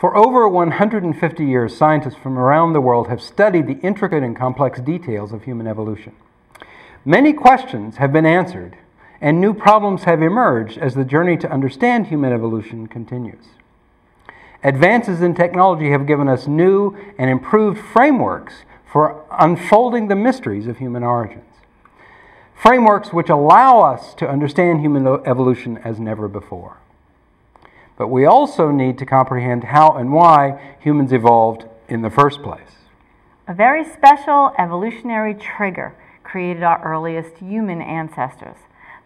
For over 150 years, scientists from around the world have studied the intricate and complex details of human evolution. Many questions have been answered, and new problems have emerged as the journey to understand human evolution continues. Advances in technology have given us new and improved frameworks for unfolding the mysteries of human origins. Frameworks which allow us to understand human evolution as never before. But we also need to comprehend how and why humans evolved in the first place. A very special evolutionary trigger created our earliest human ancestors.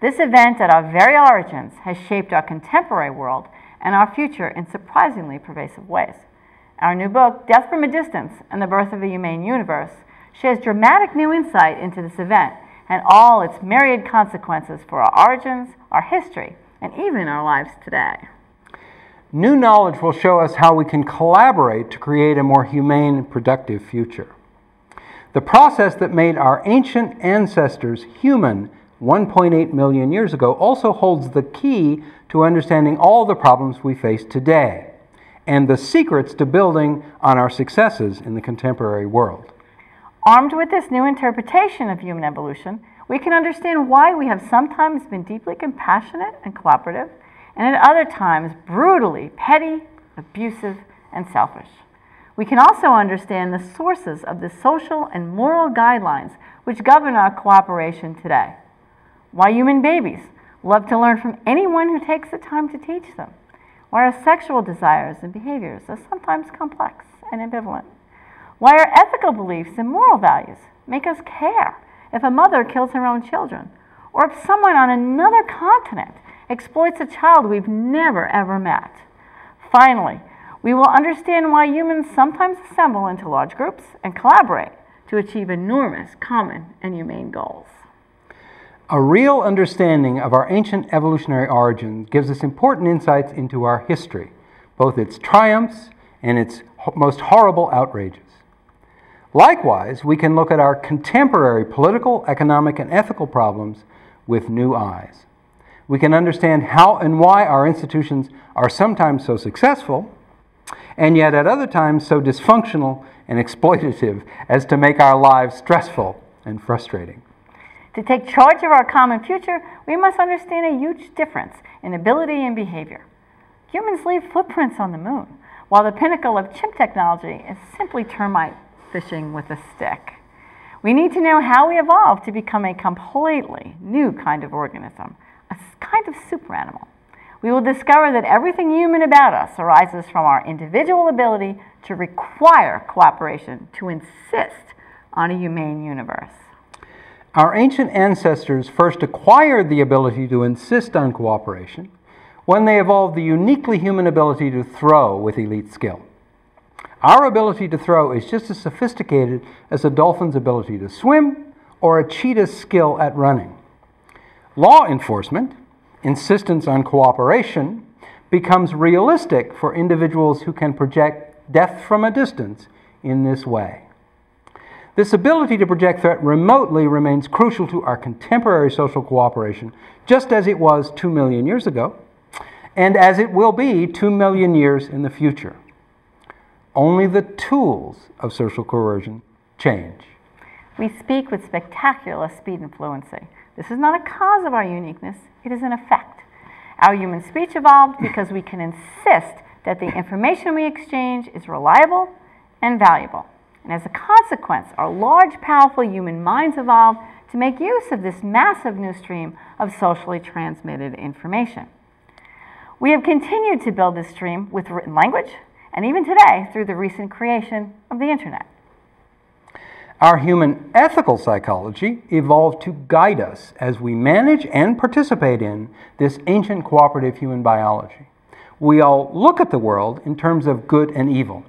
This event at our very origins has shaped our contemporary world and our future in surprisingly pervasive ways. Our new book, Death from a Distance and the Birth of a Humane Universe, shares dramatic new insight into this event and all its myriad consequences for our origins, our history, and even our lives today. New knowledge will show us how we can collaborate to create a more humane and productive future. The process that made our ancient ancestors human 1.8 million years ago also holds the key to understanding all the problems we face today and the secrets to building on our successes in the contemporary world. Armed with this new interpretation of human evolution, we can understand why we have sometimes been deeply compassionate and cooperative, and at other times brutally petty, abusive, and selfish. We can also understand the sources of the social and moral guidelines which govern our cooperation today. Why human babies love to learn from anyone who takes the time to teach them. Why our sexual desires and behaviors are sometimes complex and ambivalent. Why our ethical beliefs and moral values make us care if a mother kills her own children, or if someone on another continent exploits a child we've never ever met. Finally, we will understand why humans sometimes assemble into large groups and collaborate to achieve enormous common and humane goals. A real understanding of our ancient evolutionary origins gives us important insights into our history, both its triumphs and its most horrible outrages. Likewise, we can look at our contemporary political, economic, and ethical problems with new eyes. We can understand how and why our institutions are sometimes so successful, and yet at other times so dysfunctional and exploitative as to make our lives stressful and frustrating. To take charge of our common future, we must understand a huge difference in ability and behavior. Humans leave footprints on the moon, while the pinnacle of chimp technology is simply termite fishing with a stick. We need to know how we evolved to become a completely new kind of organism, a kind of super animal. We will discover that everything human about us arises from our individual ability to require cooperation, to insist on a humane universe. Our ancient ancestors first acquired the ability to insist on cooperation when they evolved the uniquely human ability to throw with elite skill. Our ability to throw is just as sophisticated as a dolphin's ability to swim or a cheetah's skill at running. Law enforcement, insistence on cooperation, becomes realistic for individuals who can project death from a distance in this way. This ability to project threat remotely remains crucial to our contemporary social cooperation, just as it was two million years ago, and as it will be two million years in the future. Only the tools of social coercion change. We speak with spectacular speed and fluency. This is not a cause of our uniqueness, it is an effect. Our human speech evolved because we can insist that the information we exchange is reliable and valuable. And as a consequence, our large, powerful human minds evolved to make use of this massive new stream of socially transmitted information. We have continued to build this stream with written language, and even today through the recent creation of the internet. Our human ethical psychology evolved to guide us as we manage and participate in this ancient cooperative human biology. We all look at the world in terms of good and evil.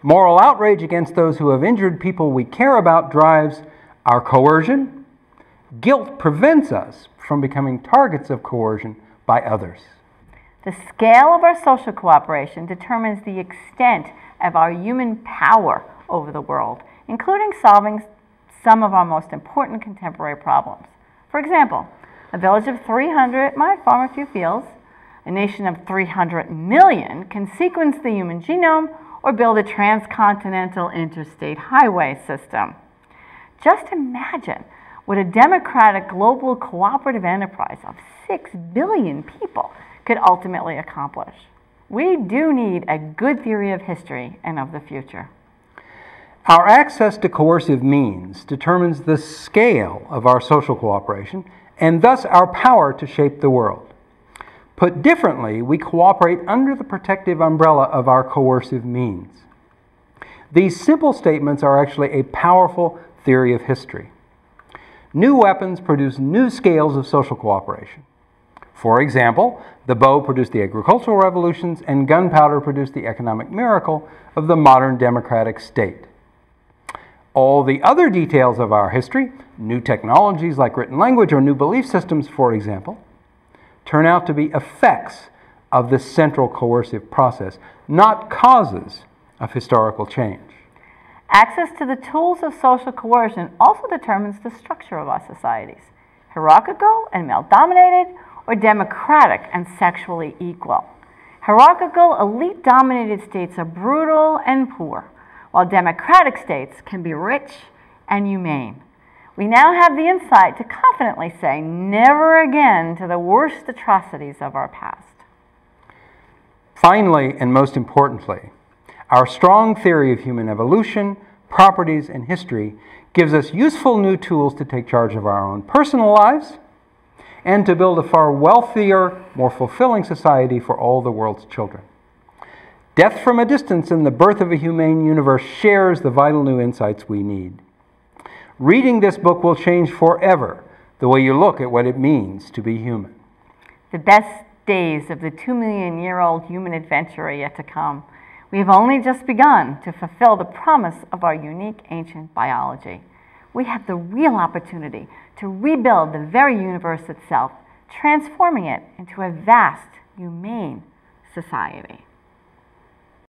Moral outrage against those who have injured people we care about drives our coercion. Guilt prevents us from becoming targets of coercion by others. The scale of our social cooperation determines the extent of our human power over the world, including solving some of our most important contemporary problems. For example, a village of 300 might farm a few fields, A nation of 300 million can sequence the human genome or build a transcontinental interstate highway system. Just imagine what a democratic global cooperative enterprise of 6 billion people could ultimately accomplish. We do need a good theory of history and of the future. Our access to coercive means determines the scale of our social cooperation and thus our power to shape the world. Put differently, we cooperate under the protective umbrella of our coercive means. These simple statements are actually a powerful theory of history. New weapons produce new scales of social cooperation. For example, the bow produced the agricultural revolutions, and gunpowder produced the economic miracle of the modern democratic state. All the other details of our history, new technologies like written language or new belief systems, for example, turn out to be effects of this central coercive process, not causes of historical change. Access to the tools of social coercion also determines the structure of our societies hierarchical and male dominated, or democratic and sexually equal. Hierarchical, elite dominated states are brutal and poor, while democratic states can be rich and humane. We now have the insight to confidently say never again to the worst atrocities of our past. Finally, and most importantly, our strong theory of human evolution, properties, and history gives us useful new tools to take charge of our own personal lives and to build a far wealthier, more fulfilling society for all the world's children. Death from a Distance and the Birth of a Humane Universe shares the vital new insights we need. Reading this book will change forever the way you look at what it means to be human. The best days of the two million year old human adventure are yet to come. We have only just begun to fulfill the promise of our unique ancient biology. We have the real opportunity to rebuild the very universe itself, transforming it into a vast, humane society.